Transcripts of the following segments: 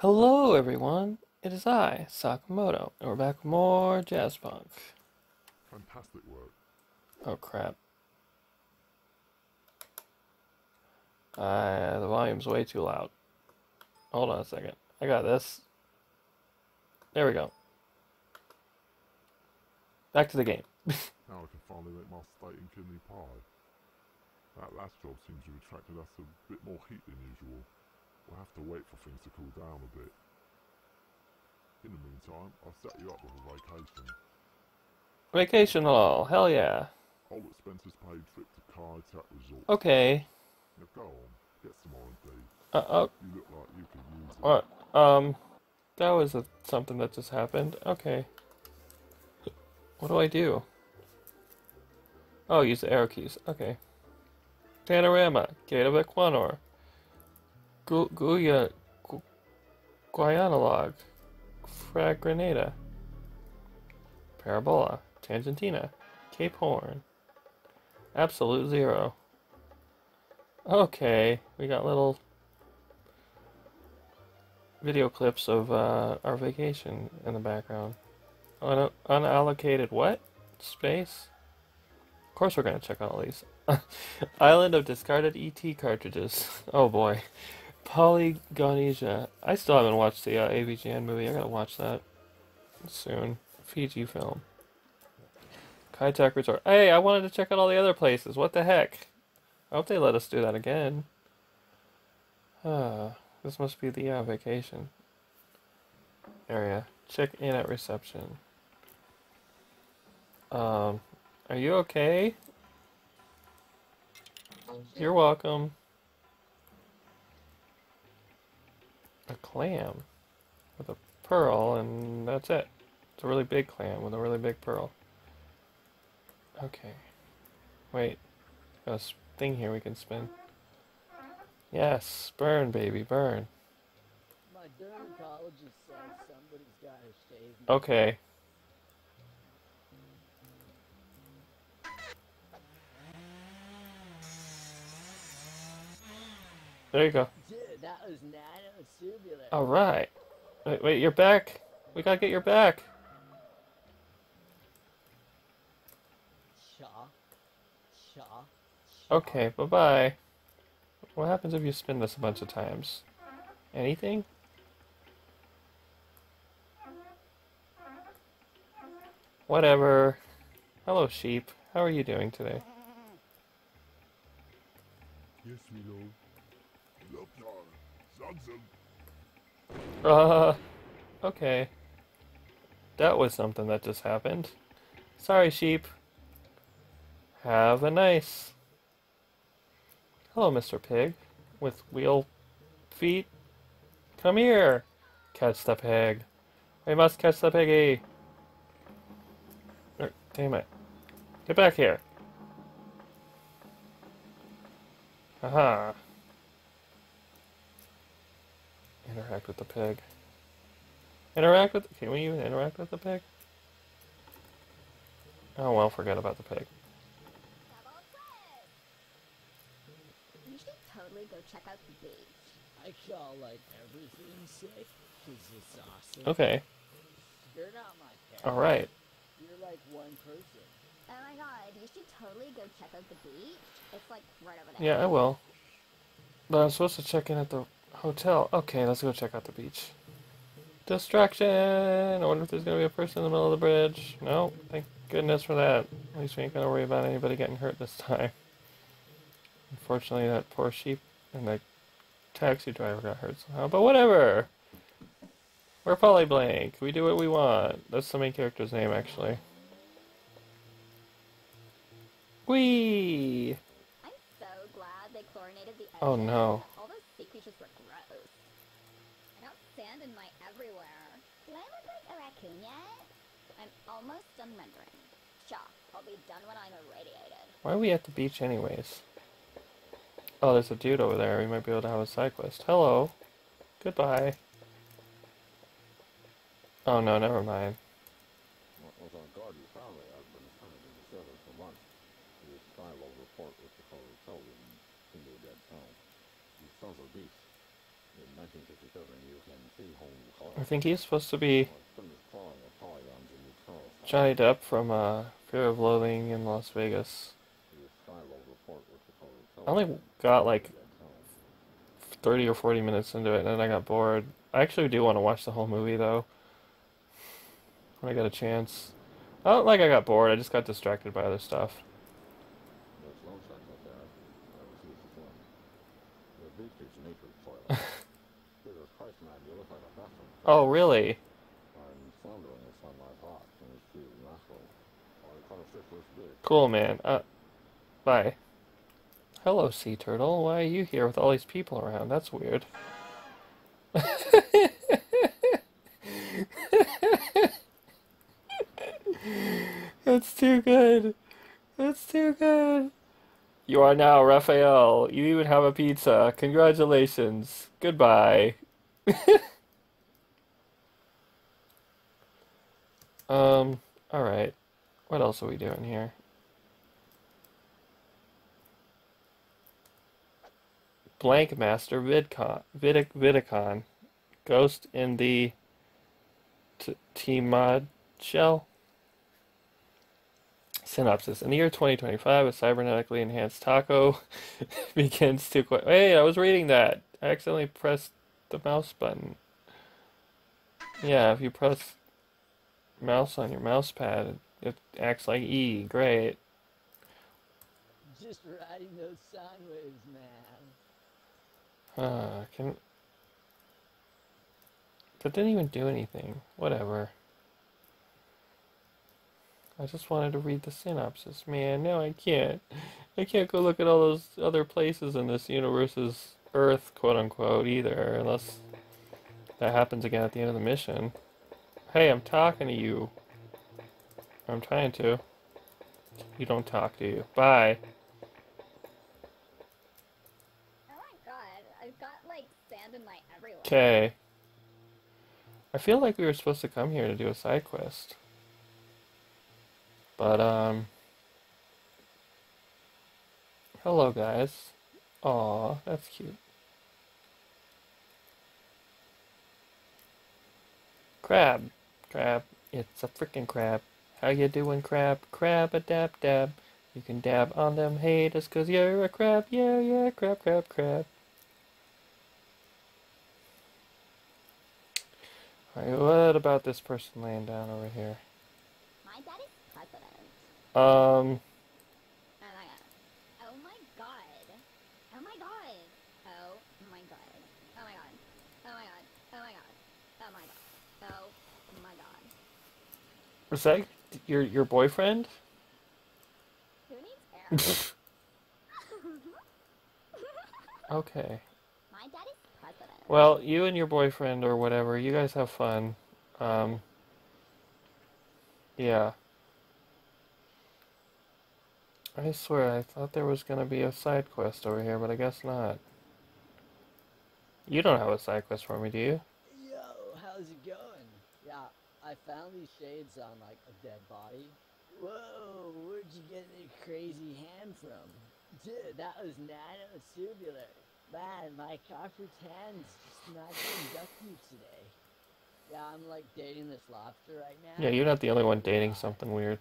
Hello, everyone. It is I, Sakamoto, and we're back with more Jazzpunk. Fantastic work. Oh crap! Uh, the volume's way too loud. Hold on a second. I got this. There we go. Back to the game. Now I can finally make my steak and kidney pie. That last job seems to have attracted us a bit more heat than usual. We'll have to wait for things to cool down a bit. In the meantime, I'll set you up with a vacation. Vacation hall. Hell yeah. All expenses paid trip to Kai Resort. Okay. Now go on, get some R&D. Uh, uh, You look like you could use it. what? Um, that was a, something that just happened. Okay. What do I do? Oh, use the arrow keys. Okay. Panorama, Gate of Equanor, Guya, Gu- Guyanalog, Frag Grenada, Parabola, Tangentina, Cape Horn, Absolute Zero. Okay, we got little video clips of uh, our vacation in the background. Un- unallocated what? Space? Of course we're gonna check out all these. Island of discarded ET cartridges. Oh boy. Polygonesia. I still haven't watched the uh, AVGN movie. I gotta watch that soon. Fiji film. Kaitak Resort. Hey, I wanted to check out all the other places. What the heck? I hope they let us do that again. Ah, this must be the uh, vacation area. Check in at reception. Um, are you okay? You're welcome. A clam with a pearl, and that's it. It's a really big clam with a really big pearl. Okay. Wait. Got a thing here we can spin. Yes, burn, baby, burn. My dermatologist says somebody's got to shave. Okay. There you go. Dude, that was nanotubular. All right. Wait, wait, you're back. We gotta get your back. Shaw. Shaw. Okay, bye bye. What happens if you spin this a bunch of times? Anything? Whatever. Hello, sheep. How are you doing today? Yes, we know. Look, Johnson. Uh, okay. That was something that just happened. Sorry, sheep. Have a nice. Hello, Mr. Pig. With wheel feet. Come here. Catch the pig. We must catch the piggy. Er, Damn it. Get back here. Aha. Interact with the pig. Interact with. Can we even interact with the pig? Oh well, forget about the pig. You should totally go check out the beach. I call like everything sick because it's awesome. Okay. You're not my parent. All right. You're like one person. Oh my god, you should totally go check out the beach. It's like right over there. Yeah, I will. But I'm supposed to check in at the hotel. Okay, let's go check out the beach. Distraction! I wonder if there's gonna be a person in the middle of the bridge. No, thank goodness for that. At least we ain't gonna worry about anybody getting hurt this time. Unfortunately, that poor sheep and the taxi driver got hurt somehow. But whatever! We're Polyblank. We do what we want. That's the main character's name, actually. Whee! I'm so glad they chlorinated the. Oh, no. cooking yet? I'm almost done rendering. Sure, I'll be done when I'm irradiated. Why are we at the beach anyways? Oh, there's a dude over there. We might be able to have a side quest. Hello. Goodbye. Oh no, never mind. I think he's supposed to be Johnny Depp from uh, Fear of Loathing in Las Vegas. The Skyload report was supposed I only got like 30 or 40 minutes into it and then I got bored. I actually do want to watch the whole movie though. When I get a chance. I don't like I got bored, I just got distracted by other stuff. oh, loan sharks out there. I will see if it's one. The beach is nature's toilet. Jesus Christ, man, you look like a bathroom. Oh, really? I'm floundering in sunlight hot and it's too natural. I caught a fish this big. Cool, man. Uh, bye. Hello, sea turtle. Why are you here with all these people around? That's weird. That's too good. That's too good. You are now Raphael. You even have a pizza. Congratulations. Goodbye. um, alright. What else are we doing here? Blank Master VidCon, Vidic, Vidicon, Ghost in the T-Mod shell. Synopsis. In the year 2025, a cybernetically enhanced taco begins to... Qu- hey, I was reading that. I accidentally pressed the mouse button. Yeah, if you press mouse on your mouse pad, it, it acts like E. Great. Just riding those sine waves, man. Uh, can... That didn't even do anything. Whatever. I just wanted to read the synopsis, man. No, I can't. I can't go look at all those other places in this universe's Earth, quote unquote, either, unless that happens again at the end of the mission. Hey, I'm talking to you. I'm trying to. You don't talk, do you? Bye. Oh my god, I've got like sand in my everywhere. Okay. I feel like we were supposed to come here to do a side quest. But, um... Hello, guys. Aw, that's cute. Crab. Crab. It's a freaking crab. How you doing, crab? Crab a dab dab. You can dab on them haters cause you're a crab. Yeah, yeah, crab, crab, crab. Alright, what about this person laying down over here? My daddy's president. Um, Oh my god. Oh my god. Oh my god. Oh my god. Oh my god. Oh my god. Oh my god. Oh my god. Oh my god. was that your your boyfriend? Who needs air? Okay. Well, you and your boyfriend or whatever, you guys have fun. Um, yeah. I swear, I thought there was gonna be a side quest over here, but I guess not. You don't have a side quest for me, do you? Yo, how's it going? Yeah, I found these shades on like a dead body. Whoa, where'd you get the crazy hand from? Dude, that was nanotubular. Man, my tan's just not duck today. Yeah, I'm like dating this lobster right now. Yeah, you're not the only one dating something weird.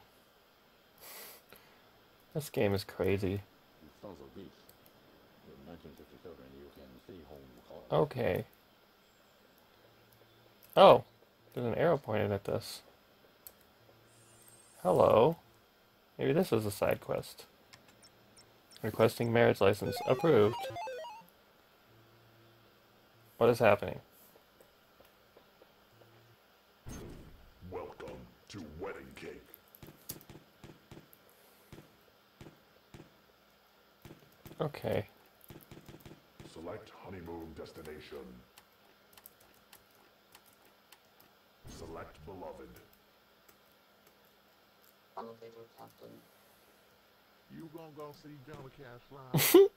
This game is crazy. These sons of beach. In 1957, you can see. Okay. Oh, there's an arrow pointed at this. Hello. Maybe this is a side quest. Requesting marriage license approved. What is happening? Welcome to Wedding Cake. Okay. Select honeymoon destination. Select beloved. Elevator captain. You gonna go see Johnny Cash live?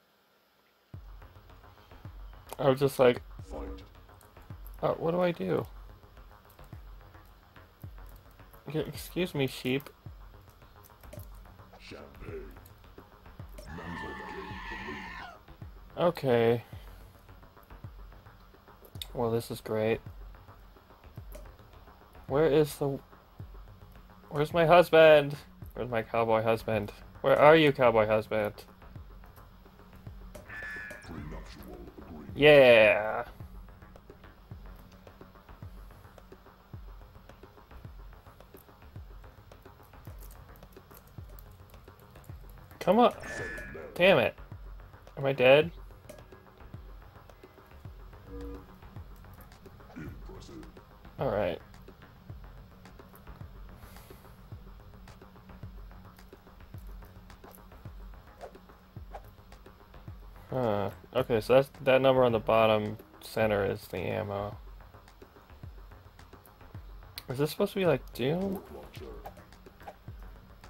I was just like, Fight. oh, uh, what do I do? Excuse me, sheep. Champagne. Mental game to lead. Okay. Well, this is great. Where is the... Where's my husband? Where's my cowboy husband? Where are you, cowboy husband? Yeah! Come on. Damn it. Am I dead? Alright. Huh. Okay, so that's that number on the bottom center is the ammo. Is this supposed to be like Doom?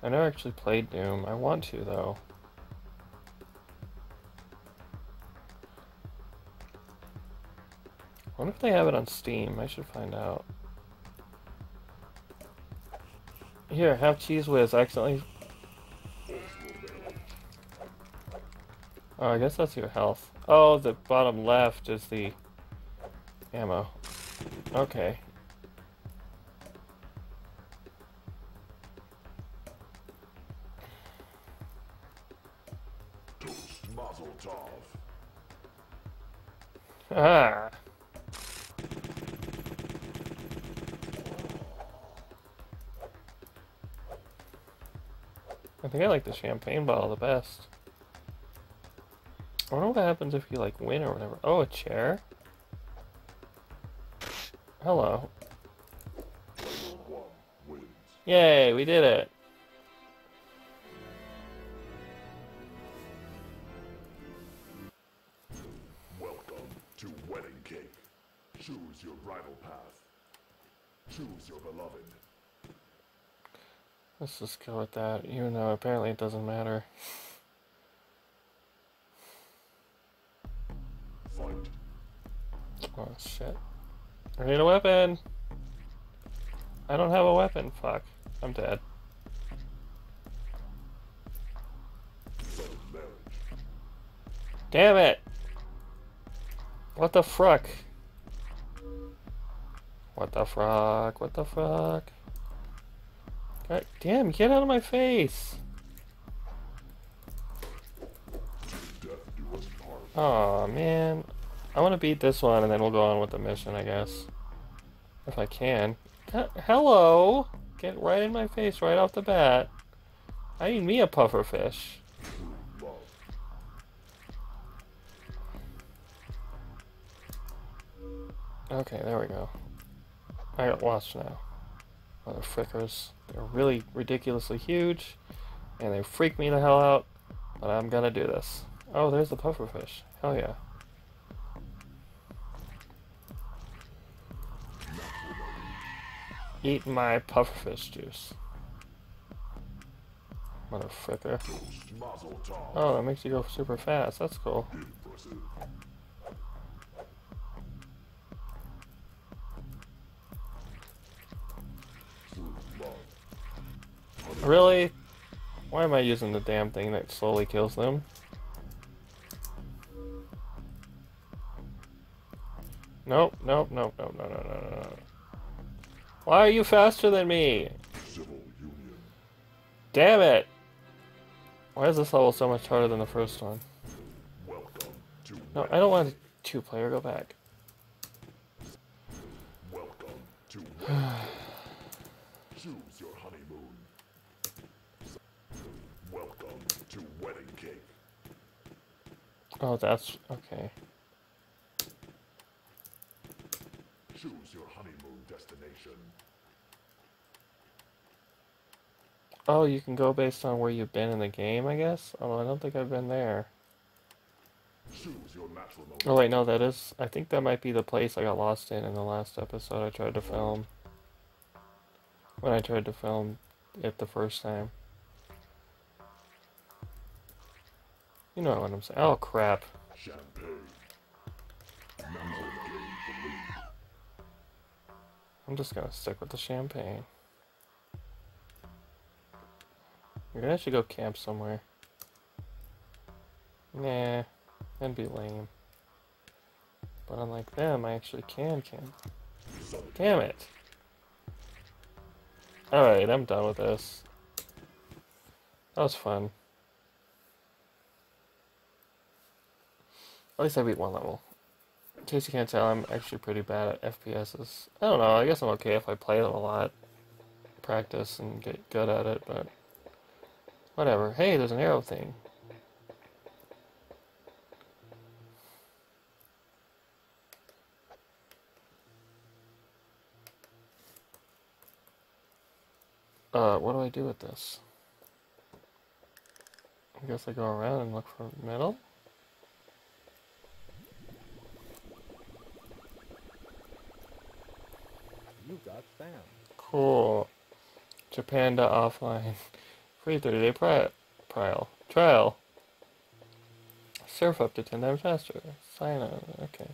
I never actually played Doom. I want to though. I wonder if they have it on Steam. I should find out. Here, have Cheese Whiz. I accidentally. Oh, I guess that's your health. Oh, the bottom left is the ammo. Okay. Like the champagne bottle the best. I wonder what happens if you like win or whatever. Oh, a chair? Hello. Yay, we did it. Welcome to Wedding Cake. Choose your bridal path. Choose your beloved. Let's just go with that, even though apparently it doesn't matter. Fight. Oh shit. I need a weapon! I don't have a weapon, fuck. I'm dead. Damn it! What the fuck? What the fuck? What the fruck? God damn, get out of my face! Aw, man. I want to beat this one and then we'll go on with the mission, I guess. If I can. Hello! Get right in my face right off the bat. I need me a puffer fish. Okay, there we go. I got lost now. Mother frickers. They're really ridiculously huge, and they freak me the hell out, but I'm gonna do this. Oh, there's the pufferfish. Hell yeah. Eat my pufferfish juice. Mother fricker. Toast Mazel Tov. Oh, that makes you go super fast. That's cool. Really? Why am I using the damn thing that slowly kills them? Nope, nope, nope, nope, no, no, no, no, no. Why are you faster than me? Damn it! Why is this level so much harder than the first one? No, I don't want two player, go back. Welcome to Wedding Cake. Choose your honeymoon. Welcome to Wedding Cake. Oh, that's okay. Choose your honeymoon destination. Oh, you can go based on where you've been in the game, I guess? Although I don't think I've been there. Choose your matrimony. Oh wait, no, that is. I think that might be the place I got lost in in the last episode I tried to film. When I tried to film it the first time. You know what I'm saying? Oh crap! I'm just gonna stick with the champagne. Maybe I should go camp somewhere. Nah, that'd be lame. But unlike them, I actually can camp. Damn it! Alright, I'm done with this. That was fun. At least I beat one level. In case you can't tell, I'm actually pretty bad at FPSs. I don't know, I guess I'm okay if I play them a lot. Practice and get good at it, but... Whatever. Hey, there's an arrow thing. Uh, what do I do with this? I guess I go around and look for metal? Cool. Japanda offline. Free 30 day trial. Trial. Surf up to 10 times faster. Sign on. Okay.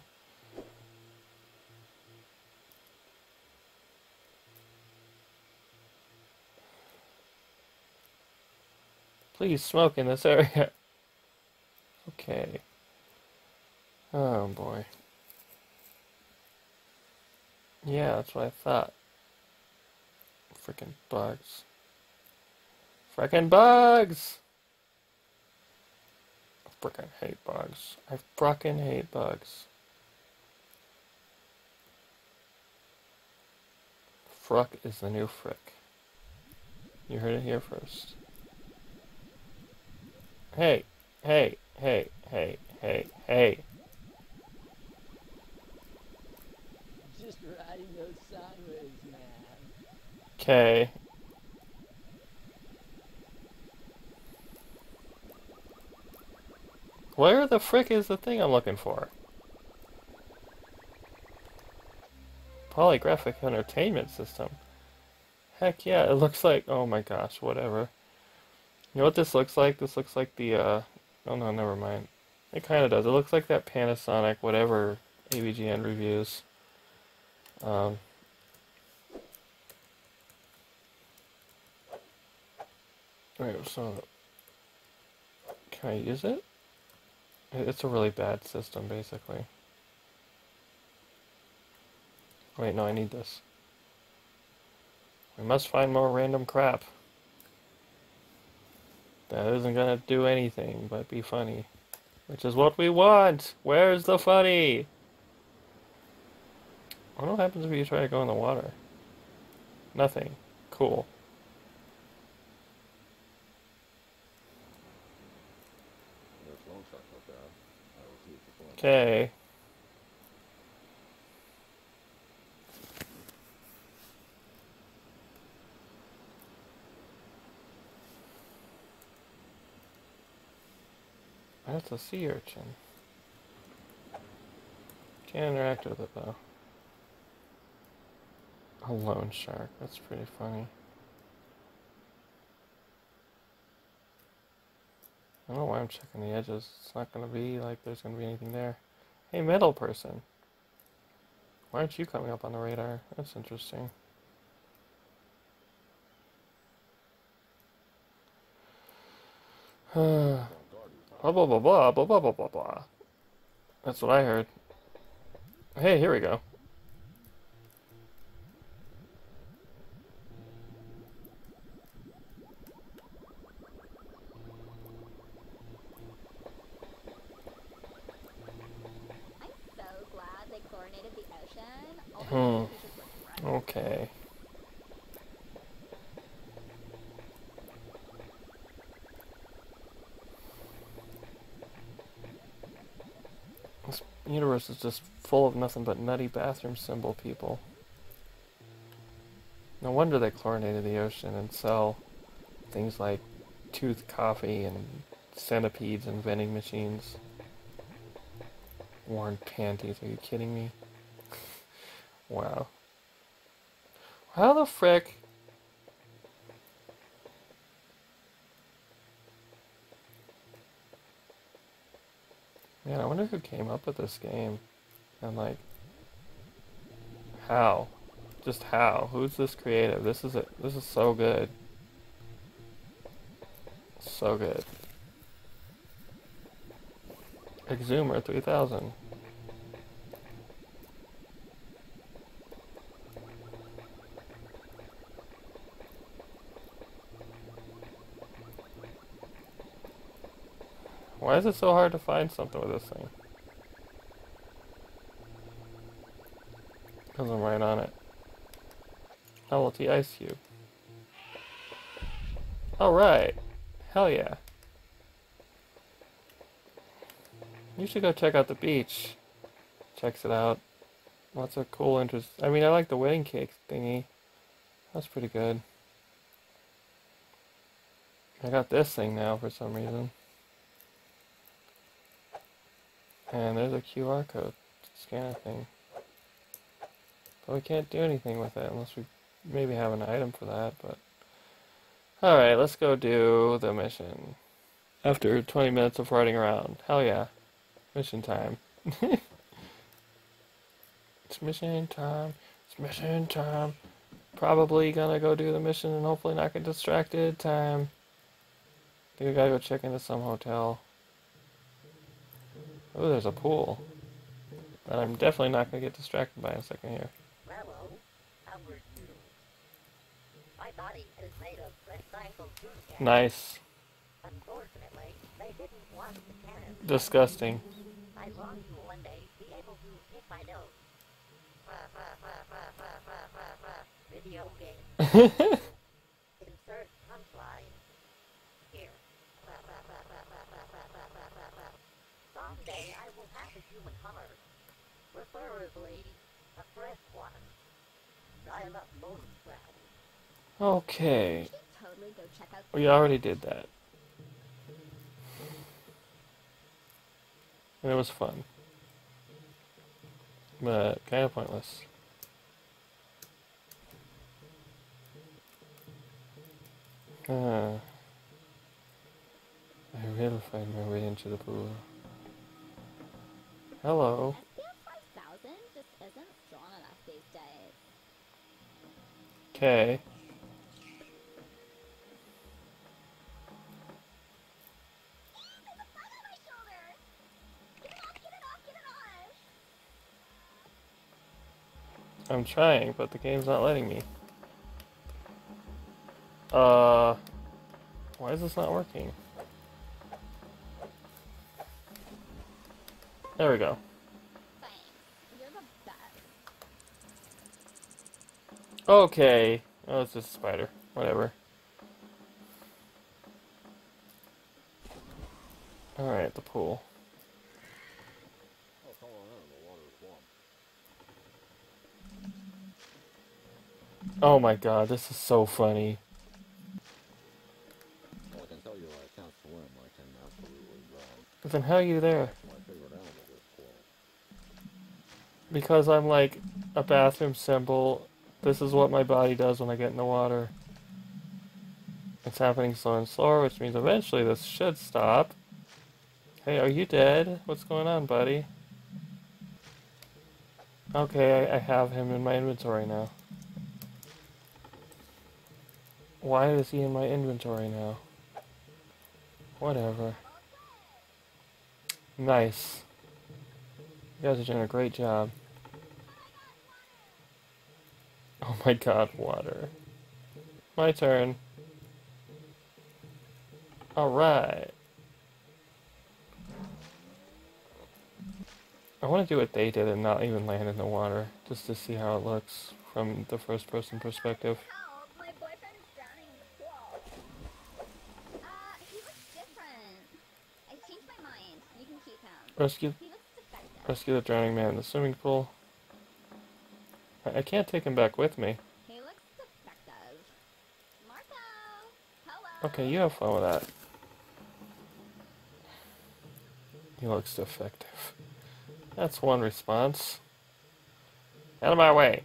Please smoke in this area. Okay. Oh boy. Yeah, that's what I thought. Freaking bugs. Freaking bugs! I freaking hate bugs. I freaking hate bugs. Fruck is the new frick. You heard it here first. Hey, hey, hey, hey, hey, hey. Just riding those sine waves, man. Okay. Where the frick is the thing I'm looking for? Polygraphic entertainment system. Heck yeah, it looks like, oh my gosh, whatever. You know what this looks like? This looks like the, uh, oh no, never mind. It kind of does. It looks like that Panasonic, whatever, AVGN reviews. Um, Wait, so can I use it? It- It's a really bad system, basically. Wait, no, I need this. We must find more random crap. That isn't gonna do anything but be funny. Which is what we want! Where's the funny? What happens if you try to go in the water. Nothing. Cool. There's loan sharks out there. I will see if you find Okay. That's a sea urchin. Can't interact with it though. A lone shark. That's pretty funny. I don't know why I'm checking the edges. It's not gonna be like there's gonna be anything there. Hey, metal person. Why aren't you coming up on the radar? That's interesting. blah blah blah blah blah blah blah blah blah blah. That's what I heard. Hey, here we go. Universe is just full of nothing but nutty bathroom symbol people. No wonder they chlorinated the ocean and sell things like tooth coffee and centipedes and vending machines. Worn panties, are you kidding me? wow. How the frick? came up with this game? And like, how? Just how? Who's this creative? This is it. This is so good. So good. Exhumer 3000. Why is it so hard to find something with this thing? Because I'm right on it. Novelty ice cube. Alright. Hell yeah. You should go check out the beach. Checks it out. Lots of cool interest. I mean, I like the wedding cake thingy. That's pretty good. I got this thing now for some reason. And there's a QR code scanner thing. But we can't do anything with it unless we maybe have an item for that, but... Alright, let's go do the mission. After 20 minutes of riding around. Hell yeah. Mission time. it's mission time. It's mission time. Probably gonna go do the mission and hopefully not get distracted. Time. think we gotta go check into some hotel. Oh, there's a pool. That I'm definitely not gonna get distracted by a second here. Hello, how are you? My body is made of recycled food cans. Nice. Unfortunately, they didn't wash the cans. Disgusting. I long to one day be able to hit my nose. Video game. Insert punchline. Here. Someday I will have a human Hummer. Preferably a fresh one. I love moon travel. Okay. We should totally go check out. We already did that. And it was fun. But kind of pointless. Ah. I will find my way into the pool. Hello. I feel 5,000 just isn't strong enough these days. Okay. There's a bug on my shoulder! Get it off, get it off, get it off! I'm trying, but the game's not letting me. Uh, why is this not working? There we go. Okay. Oh, it's just a spider. Whatever. Alright, the pool. Oh, come on in. The water's warm. Oh my god, this is so funny. Then how are you there? Because I'm like a bathroom symbol. This is what my body does when I get in the water. It's happening slower and slower, which means eventually this should stop. Hey, are you dead? What's going on, buddy? Okay, I, I have him in my inventory now. Why is he in my inventory now? Whatever. Nice. You guys are doing a great job. Oh my god, water. My turn. Alright. I want to do what they did and not even land in the water, just to see how it looks from the first person perspective. Help! My boyfriend is drowning in the pool. Uh, he looks different. I changed my mind. You can keep him. Rescue rescue the drowning man in the swimming pool. I, I can't take him back with me. Okay, you have fun with that. He looks defective. That's one response. Out of my way.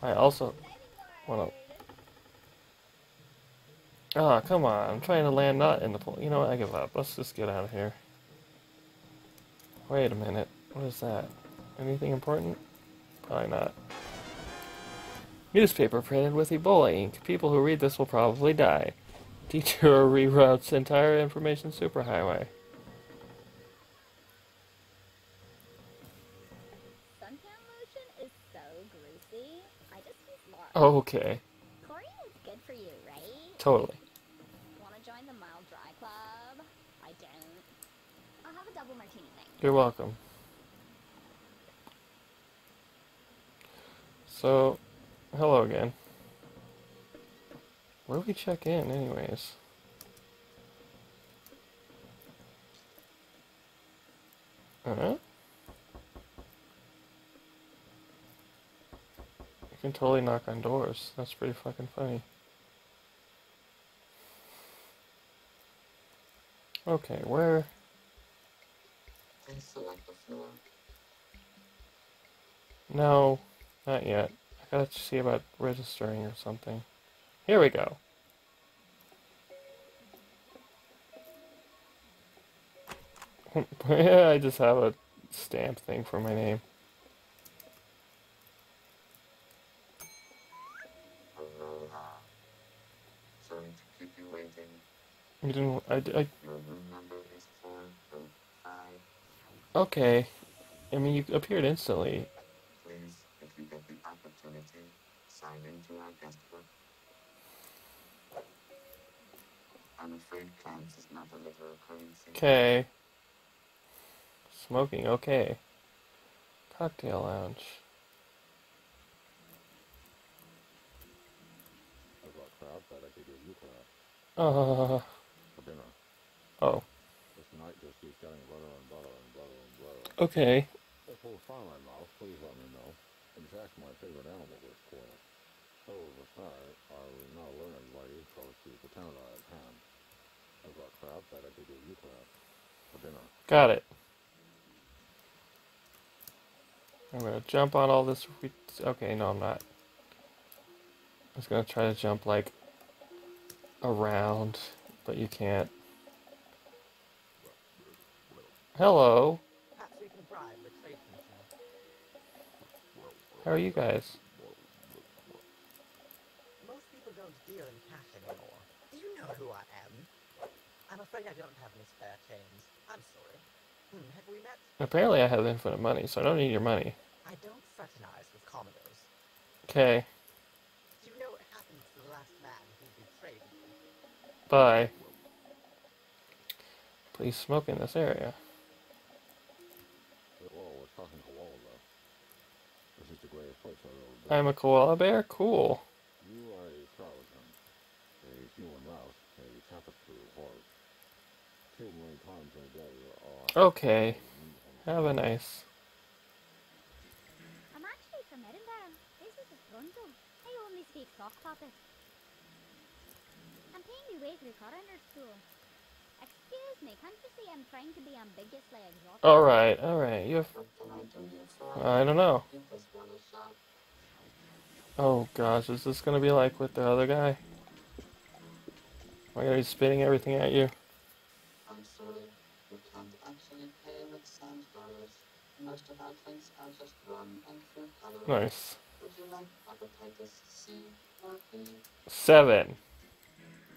I also want to. Oh, come on. I'm trying to land not in the pool. You know what? I give up. Let's just get out of here. Wait a minute. What is that? Anything important? Probably not. Newspaper printed with Ebola ink. People who read this will probably die. Detour reroutes entire information superhighway. Suntan lotion is so greasy. I just use Laura. Okay, Chlorine is good for you, right? totally. Want to join the Mild Dry Club? You're welcome. So, hello again. Where do we check in, anyways? Uh-huh. You can totally knock on doors. That's pretty fucking funny. Okay, where? Select the floor. No, not yet. I gotta see about registering or something. Here we go. yeah, I just have a stamp thing for my name. Sorry to keep you waiting. You didn't. I, I. Okay. I mean, you appeared instantly. Please, if you get the opportunity, sign into our guest book. I'm afraid is not a literal currency. Okay. Smoking. Okay. Cocktail lounge. I've got crab that I could give you crab Uh. Oh. Okay. If full of fire in my mouth, please let me know. In fact, my favorite animal was quail. So with that, I will now learn by you fellas to pretend that I can. I've got crab that I could give you crab for dinner. Got it. I'm gonna jump on all this. re- Okay, no, I'm not. I was gonna try to jump like around, but you can't. Hello. Perhaps we can bribe the tradesman, sir. How are you guys? Most people don't deal in cash anymore. Do you know who I am? I'm afraid I don't have any spare change. I'm sorry. Hmm, have we met? Apparently, I have infinite money, so I don't need your money. I don't fraternize with commoners. Okay. Do you know what happened to the last man who betrayed me? Bye. Please smoke in this area. Well, we're talking koala though. This is the greatest place I've ever been. I'm a koala bear. Cool. You are a charlatan, a human mouse, a tapestry of horrors. Too many times a day are Okay. Have a nice. I'm actually from Edinburgh. This is Toronto. I only speak soft puppet. I'm paying my way through coroner school. All right, all right. You have. I you don't know. You. Oh gosh, is this gonna be like with the other guy? I gonna be spitting everything at you? I'm sorry, we can't actually pay with sand dollars. Most of our drinks are just rum and fruit coloring. Nice. Would you like hepatitis C or B? Seven.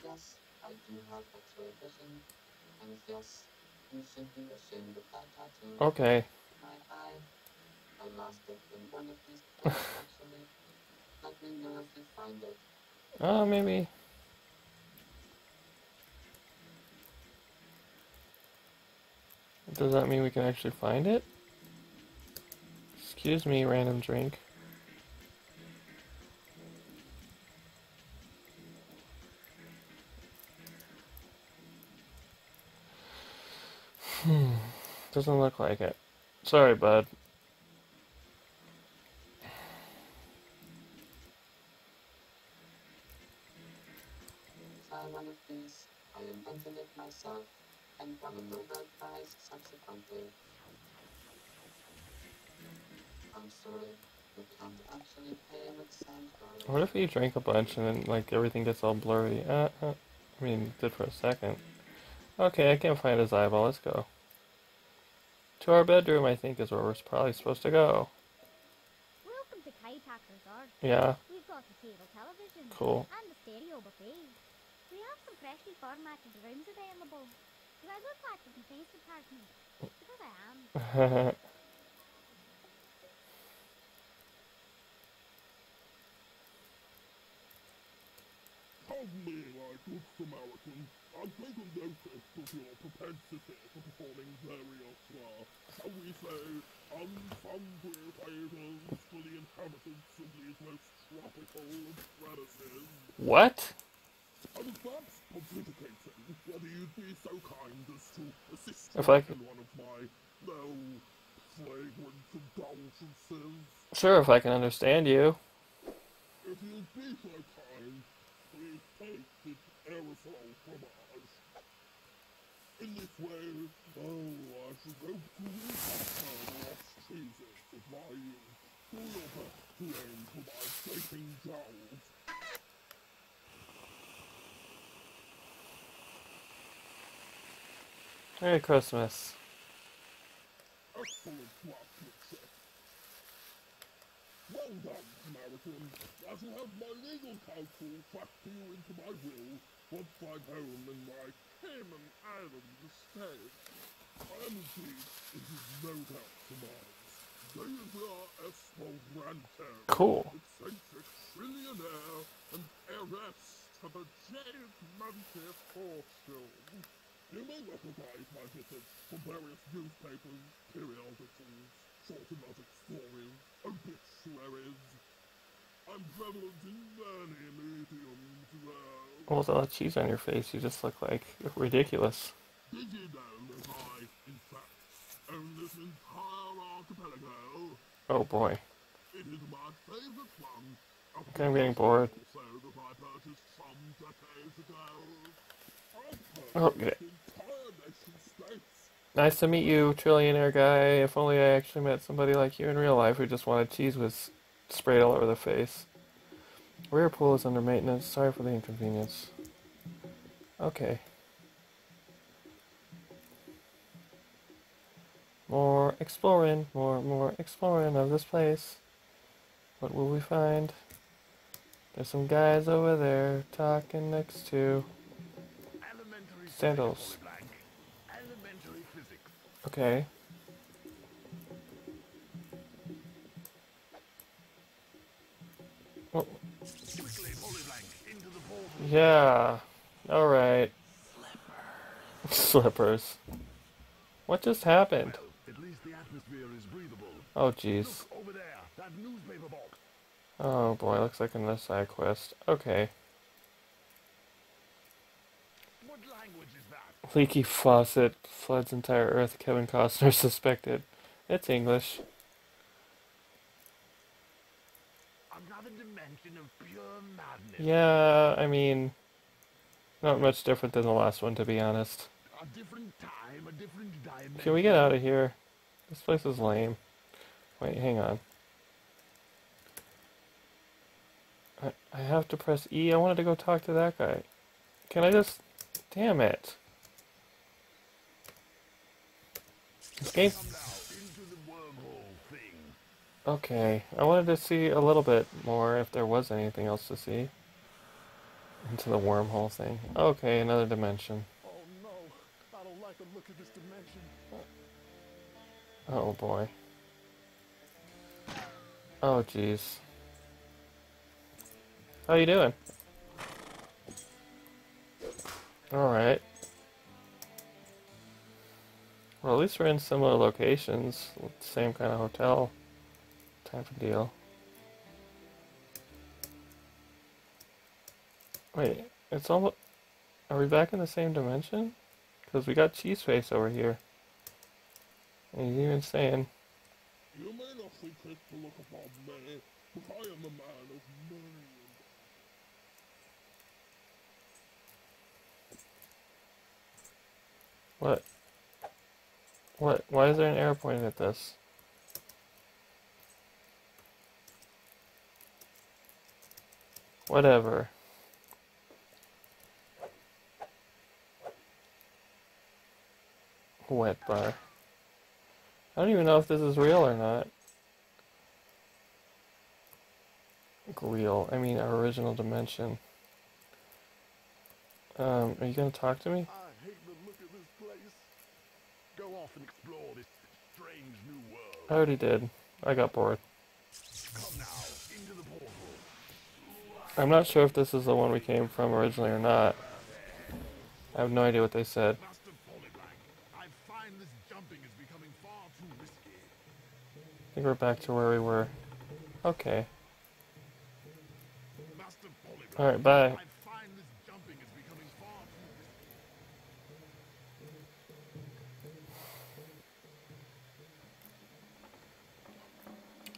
Yes, I do have X-ray vision. Okay. My eye. I lost it in one of these points, actually. Let me know if you find it. Uh, maybe. Does that mean we can actually find it? Excuse me, random drink. Doesn't look like it. Sorry, bud. Try one. I invented it myself and won a Nobel Prize subsequently. I'm sorry, we can't actually pay with sand. What if you drink a bunch and then like everything gets all blurry? Uh, uh, I mean, did for a second. Okay, I can't find his eyeball. Let's go. To our bedroom, I think, is where we're probably supposed to go. Welcome to Kaitak Resort. Yeah, We've got a cable television. cool. And the stereo buffet. We have some freshly formatted rooms available. Do I look like a face department? Because I am. Hug me like good Samaritan, I've taken notice of your propensity for performing various, uh, shall we say, unsung favors for the inhabitants of these most tropical premises. What? I was perhaps pontificating whether you'd be so kind as to assist If I in one of my, well, fragrant indulgences. Sure, if I can understand you. If you'd be so kind, please take the aerosol fromage. In this way, oh, I should hope to lost cheeses of my youth. Do your to aim for my gaping jowls. Merry Christmas. Excellent workmanship. Well done, Samaritan. I shall have my legal counsel track you into my will once I'm home in my Cayman Island estate. I am indeed, it is no doubt surmise. Deidre Esperanto. Cool. Eccentric trillionaire and heiress to the Jade Mantis fortune. You may recognize my visits from various newspapers, periodicals, short and stories, obituaries. With all that cheese on your face, you just look like ridiculous. Did you know that I, in fact, own this entire archipelago? Oh boy. It is my favorite one. Okay, I'm getting bored. Oh, okay. states. Nice to meet you, trillionaire guy. If only I actually met somebody like you in real life who just wanted cheese with sprayed all over the face. Rear pool is under maintenance. Sorry for the inconvenience. Okay. More exploring, more, more exploring of this place. What will we find? There's some guys over there talking next to Sandals. Okay. The portal. yeah. Alright. Slippers. What just happened? Well. Oh, jeez. Oh boy, looks like another side quest. Okay. Leaky faucet floods entire Earth. Kevin Costner suspected. It's English. Another dimension of pure madness. Yeah, I mean, not much different than the last one, to be honest. A different time, a different dimension. Can we get out of here? This place is lame. Wait, hang on. I, I have to press E. I wanted to go talk to that guy. Can I just... Damn it. This. Come now, into the wormhole thing. Okay, I wanted to see a little bit more if there was anything else to see. Into the wormhole thing. Okay, another dimension. Oh no, I don't like the look of this dimension. Oh boy. Oh jeez. How you doing? Alright. Well, at least we're in similar locations. Same kind of hotel type of deal. Wait, it's almost... Are we back in the same dimension? Because we got Cheese Face over here. And he's even saying, You may not think fit to look upon me, but I am a man of many. What? What? Why is there an arrow pointing at this? Whatever. Wet bar. I don't even know if this is real or not. Real. I mean, our original dimension. Um, are you gonna talk to me? I hate the look of this place. Go off and explore this strange new world. I already did. I got bored. I'm not sure if this is the one we came from originally or not. I have no idea what they said. I think we're back to where we were. Okay. Alright, bye.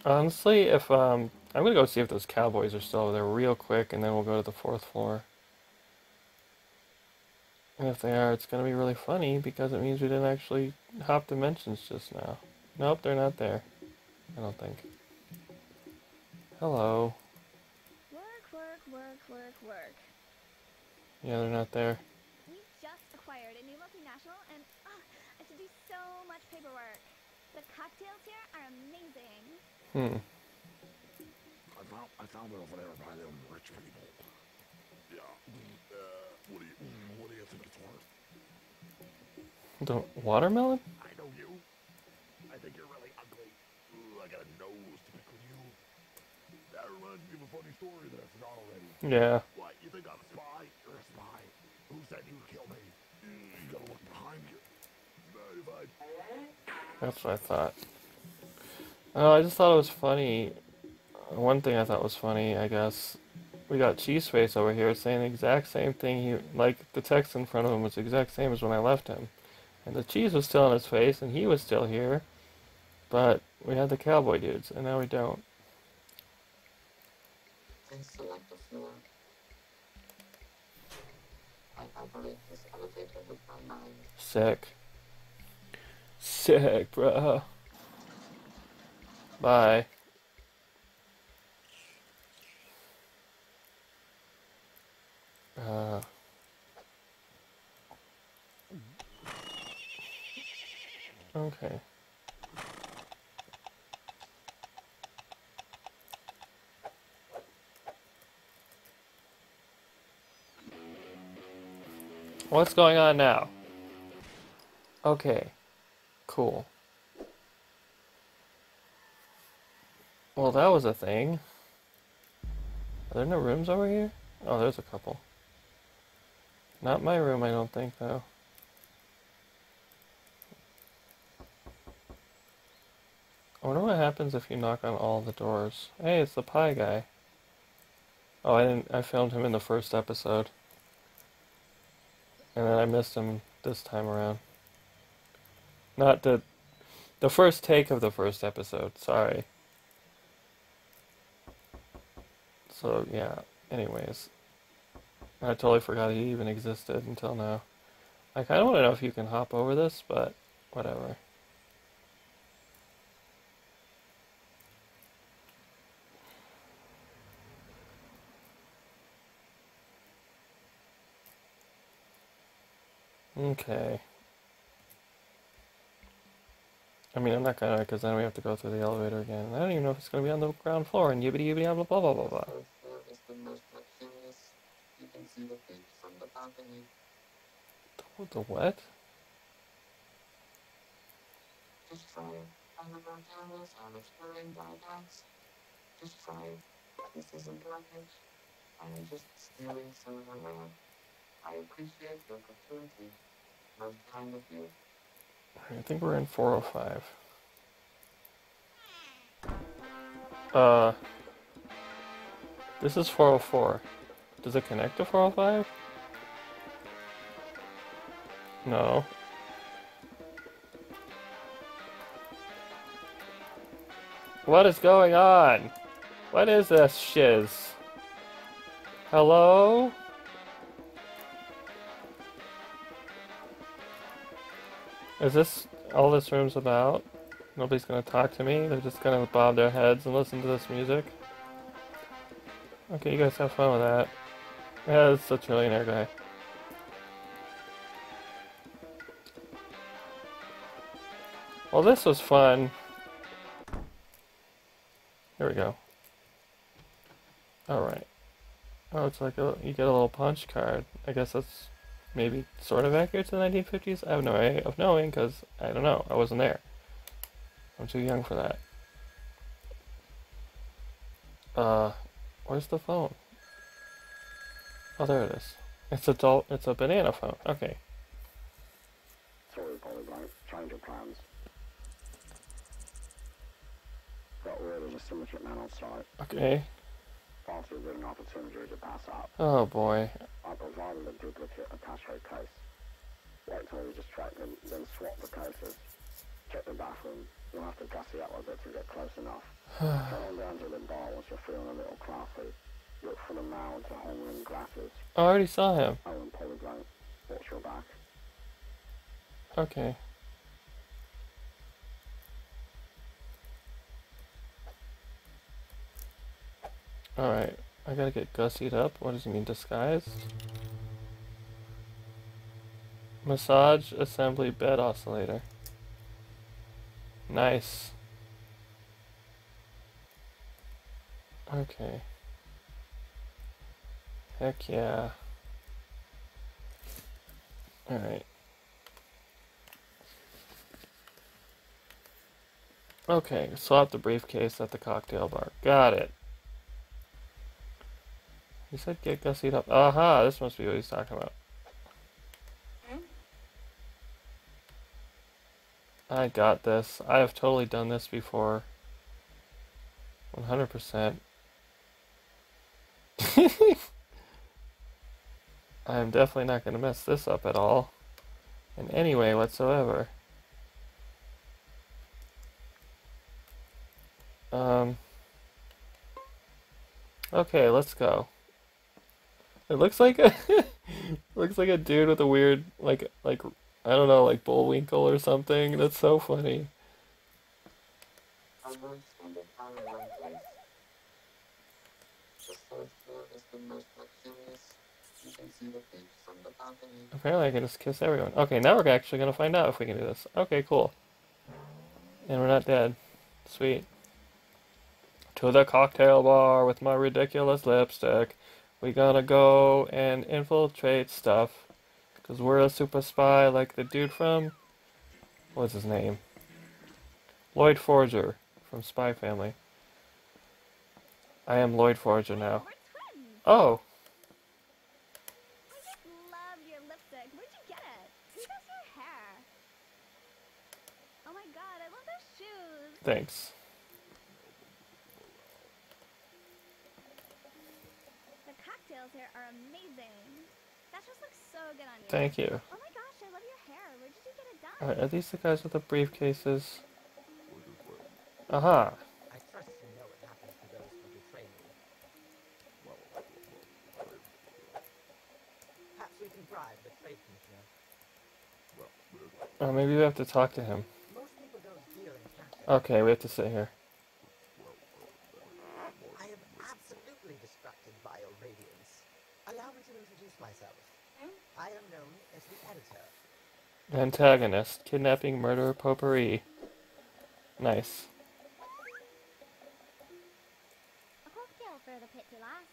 Honestly, if um, I'm gonna go see if those cowboys are still over there real quick, and then we'll go to the fourth floor. And if they are, it's gonna be really funny because it means we didn't actually hop dimensions just now. Nope, they're not there. I don't think. Hello. Work, work, work, work, work. Yeah, they're not there. We just acquired a new multinational and ah, I have to do so much paperwork. The cocktails here are amazing. Hmm. I found, I found it over there by them rich people. Yeah. Uh, what do you, what do you think it's worth? The watermelon? I know you. I think you're really ugly. Ooh, I got a nose to pick with you. That reminds me of a funny story that I forgot already. Yeah. What, you think I'm a spy? You're a spy. Who said you'd kill me? Mm, you gotta look behind you. Mind if I... That's what I thought. Oh, I just thought it was funny. One thing I thought was funny, I guess, we got Cheese Face over here saying the exact same thing. He like the text in front of him was the exact same as when I left him, and the cheese was still on his face, and he was still here, but we had the cowboy dudes, and now we don't. Sick. Sick, bro. floor. I operate this elevator with my mind. Sick. Sick, bruh. Bye. Uh. Okay. What's going on now? Okay. Cool. Well, that was a thing. Are there no rooms over here? Oh, there's a couple. Not my room, I don't think, though. I wonder what happens if you knock on all the doors. Hey, it's the pie guy. Oh, I didn't. I filmed him in the first episode, and then I missed him this time around. Not the, the first take of the first episode. Sorry. So yeah. Anyways, I totally forgot he even existed until now. I kind of want to know if you can hop over this, but whatever. Okay. I mean, I'm not gonna, because then we have to go through the elevator again. I don't even know if it's gonna be on the ground floor, and yibbity yibbity blah blah blah blah blah. See the beach from the balcony. What the what? Have our cameras and exploring. Just try. This isn't luggage. I am just stealing silverware. I appreciate the opportunity. Most kind of you. I think we're in 405. Uh, this is 404. Does it connect to 405? No. What is going on? What is this shiz? Hello? Is this all this room's about? Nobody's gonna talk to me? They're just gonna bob their heads and listen to this music? Okay, you guys have fun with that. Yeah, it's a trillionaire guy. Well, this was fun. Here we go. Alright. Oh, it's like a, you get a little punch card. I guess that's maybe sort of accurate to the 1950s. I have no way of knowing because I don't know. I wasn't there. I'm too young for that. Uh, where's the phone? Oh, there it is. It's a doll. It's a banana phone. Okay. Sorry, Polyblank. Change your plans. Got word of a symmetric man on site. Okay. Party ring opportunity to pass up. Oh boy. I provided a duplicate attache case. Wait till you distract them, then swap the cases. Check the bathroom. You'll have to gussy up a bit to get close enough. Come on down to the bar once you're feeling a little classy. Look for the with the home rim glasses. Oh, I already saw him. Oh, and Polyblank. Watch your back. Okay. Alright. I gotta get gussied up. What does he mean, disguised? Massage assembly bed oscillator. Nice. Okay. Heck yeah. Alright. Okay, swap the briefcase at the cocktail bar. Got it. He said get gussied up. Aha, this must be what he's talking about. Hmm? I got this. I have totally done this before. 100%. I am definitely not going to mess this up at all. In any way whatsoever. Um. Okay, let's go. It looks like a looks like a dude with a weird like like I don't know like Bullwinkle or something. That's so funny. Apparently I can just kiss everyone. Okay, now we're actually gonna find out if we can do this. Okay, cool. And we're not dead. Sweet. To the cocktail bar with my ridiculous lipstick. We gonna go and infiltrate stuff. Cause we're a super spy like the dude from what's his name? Loid Forger from Spy Family. I am Loid Forger now. Oh, I just love your lipstick. Where'd you get it? Who does your hair? Oh my god, I love those shoes. thanks. The cocktails here are amazing. That just looks so good on you. Thank you. Oh my gosh, I love your hair. Where did you get it done? Alright, are these the guys with the briefcases? Aha. I trust you know what happens to those who betray me. Perhaps we can bribe the trade commissioner. Oh, maybe we have to talk to him. Most people don't deal in cash. Okay, we have to sit here. I am absolutely distracted by your radiance. Allow me to introduce myself. I am known as the editor. Antagonist, kidnapping, murder, potpourri. Nice. A cocktail for the pretty lass.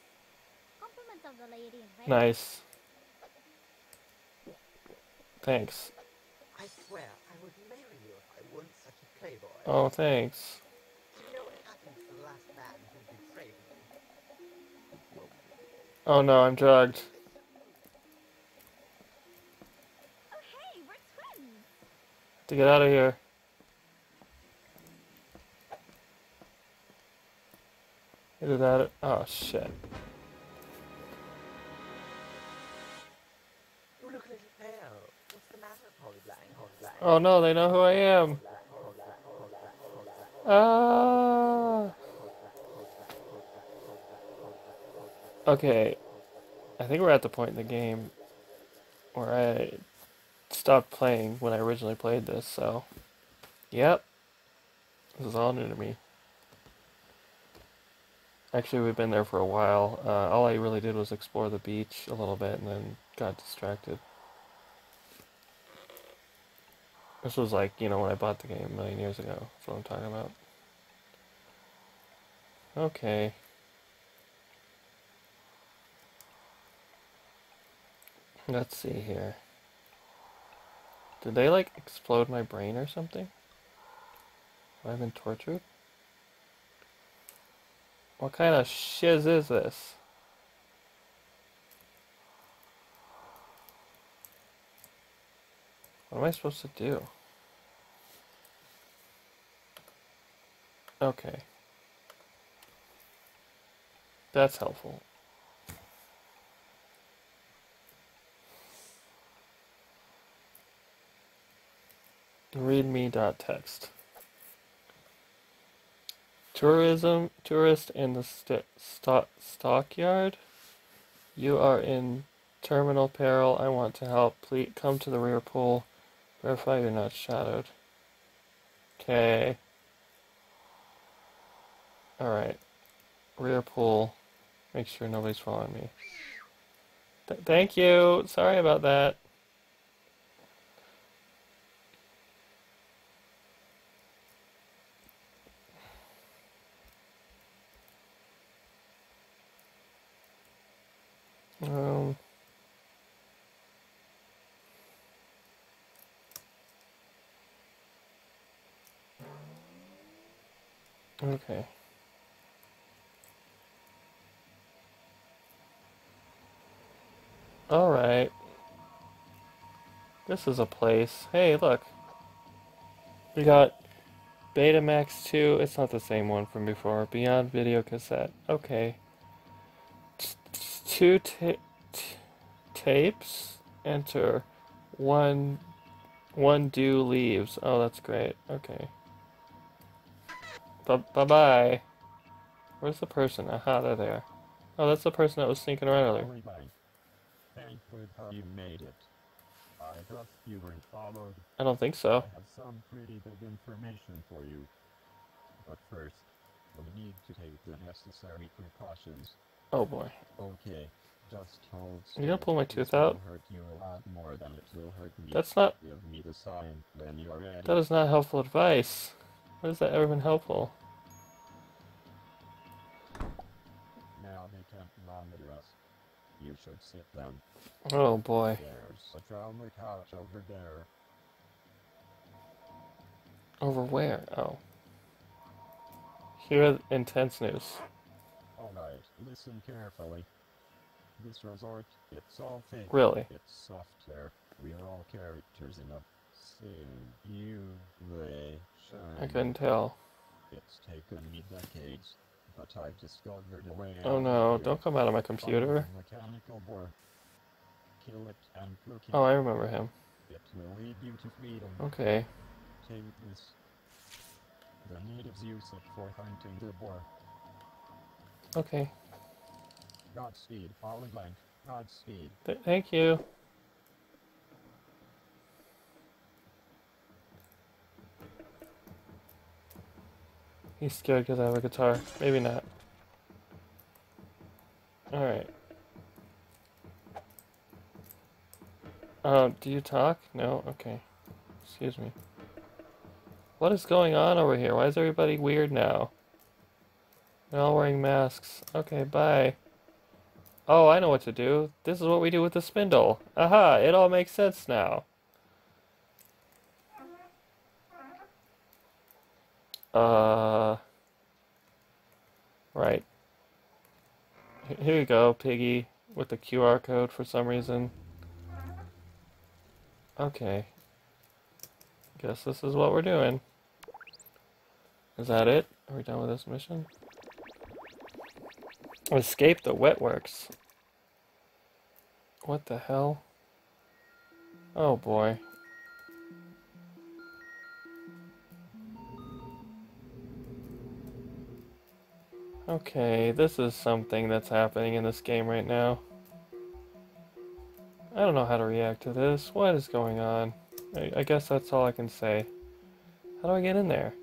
Compliments of the lady in red. Nice. Thanks. I swear I would marry you if I weren't such a playboy. Oh, thanks. Do you know what happened to the last man who betrayed me? Oh no, I'm drugged. Oh hey, we're twins. To get out of here. Either that Oh shit. You look a little pale. What's the matter, Polyblank? Polly Blank? Oh no, they know who I am. Ah. Okay. I think we're at the point in the game where I stopped playing when I originally played this, so. Yep. This is all new to me. Actually, we've been there for a while. Uh, all I really did was explore the beach a little bit and then got distracted. This was like, you know, when I bought the game a million years ago. That's what I'm talking about. Okay. Let's see here. Did they like explode my brain or something? Have I been tortured? What kind of shiz is this? What am I supposed to do? Okay. That's helpful. readme.txt. Tourism, tourist in the st stock, stockyard. You are in terminal peril. I want to help. Please come to the rear pool. Verify you're not shadowed. Okay. Alright. Rear pool. Make sure nobody's following me. Th thank you. Sorry about that. Um, okay. All right. This is a place. Hey, look. We got Betamax 2. It's not the same one from before. Beyond Video Cassette. Okay two ta tapes enter one one do leaves oh that's great okay bye bye bye where's the person aha they're there oh that's the person that was sneaking around earlier Everybody, thank how you made it. I trust you were followed. I don't think so I have some pretty big information for you. But first, we need to take the necessary precautions. oh boy Okay, just hold You gonna pull my tooth out? hurt you a lot more than it will hurt me. that's not Give me the sign when you're ready. that is not helpful advice How has that ever been helpful Now they can't monitor us. You should sit down. oh boy There's a trauma couch over there. over where oh here intense news Alright, listen carefully. This resort, it's all fake. Really? It's software. We are all characters in a. I couldn't tell. It's taken me decades, but I've discovered a way. Oh no, don't come out of my computer. Oh, I remember him. Okay. Okay. Godspeed, Polyblank. Godspeed. Th thank you. He's scared because I have a guitar. Maybe not. Alright. Um, do you talk? No? Okay. Excuse me. What is going on over here? Why is everybody weird now? They're all wearing masks. Okay, bye. Oh, I know what to do. This is what we do with the spindle. Aha, it all makes sense now. Uh. Right. Here you go, Piggy, with the QR code for some reason. Okay. Guess this is what we're doing. Is that it? Are we done with this mission? Escape the wetworks. What the hell? Oh boy. Okay, this is something that's happening in this game right now. I don't know how to react to this. What is going on? I, I guess that's all I can say. How do I get in there?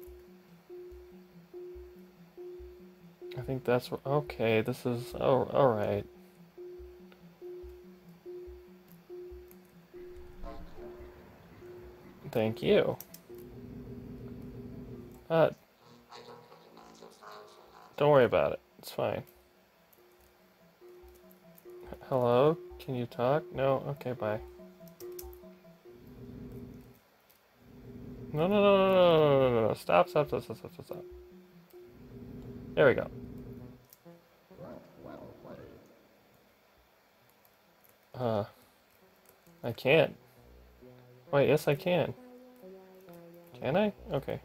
I think that's okay. This is oh, all right. Thank you. Uh, don't worry about it. It's fine. Hello? Can you talk? No? Okay, bye. No, no, no, no, no, no, no, Stop, stop, stop, stop, stop, stop. There we go. Uh, I can't. Wait, yes, I can. Can I? Okay.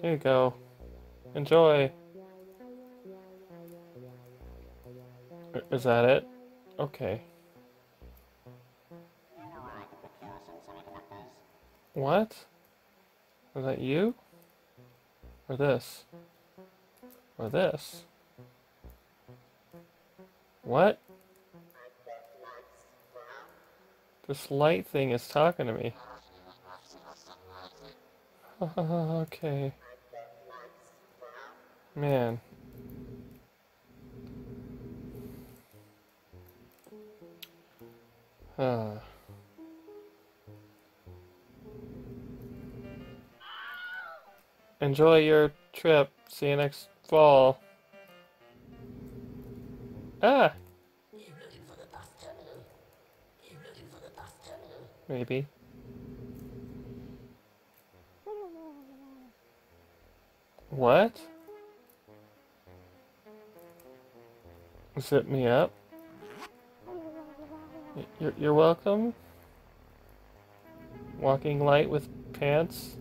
There you go. Enjoy. Is that it? Okay. What? Is that you? Or this? Or this? What? This light thing is talking to me. okay. Man. Ah. Enjoy your trip. See you next fall. Ah! Maybe. What? Zip me up? You're, you're welcome? Walking light with pants?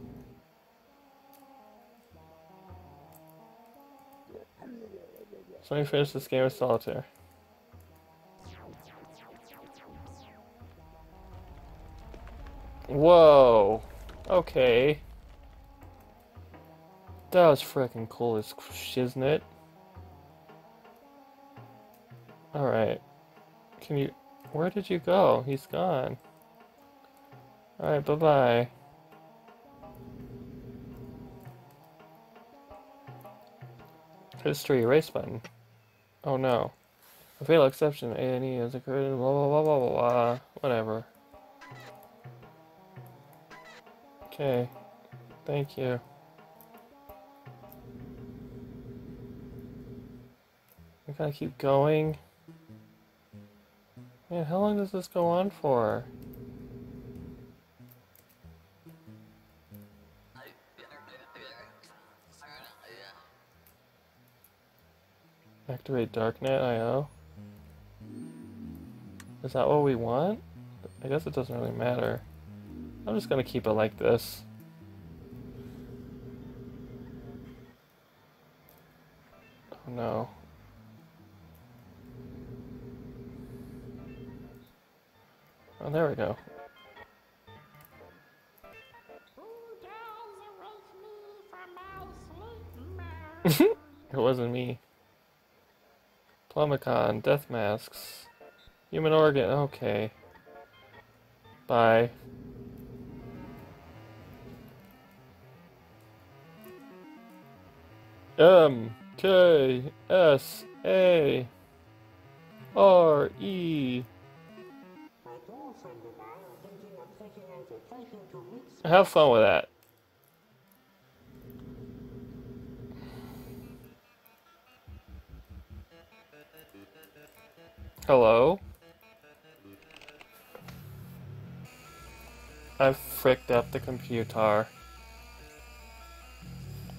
So let me finish this game of solitaire. Whoa. Okay. That was freaking cool as shiznit. Alright. Can you... Where did you go? He's gone. Alright, bye-bye. History erase button. Oh no. A fatal exception. A and E has occurred. Blah blah blah blah blah blah. Whatever. Okay. Thank you. I gotta keep going. Man, how long does this go on for? Activate Darknet IO. Is that what we want? I guess it doesn't really matter. I'm just gonna keep it like this. Oh no. Oh, there we go. it wasn't me. Plumicon, death masks, human organ. Okay. Bye. M K S A R E. Have fun with that. Hello? I've fricked up the computer.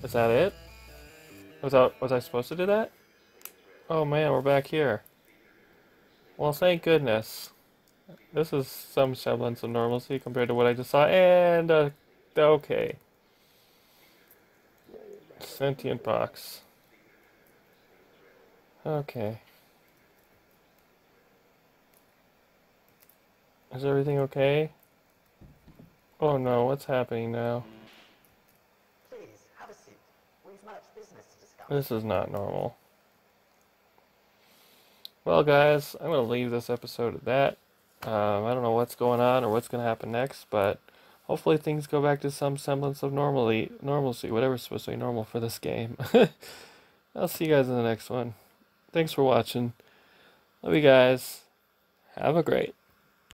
Is that it? Was I, was I supposed to do that? Oh man, we're back here. Well, thank goodness. This is some semblance of normalcy compared to what I just saw, and, uh, okay. Sentient box. Okay. Is everything okay? Oh no, what's happening now? Please, have a seat. We've much business to discuss. This is not normal. Well, guys, I'm going to leave this episode at that. Um, I don't know what's going on or what's going to happen next, but hopefully things go back to some semblance of normally normalcy, whatever's supposed to be normal for this game. I'll see you guys in the next one. Thanks for watching. Love you guys. Have a great.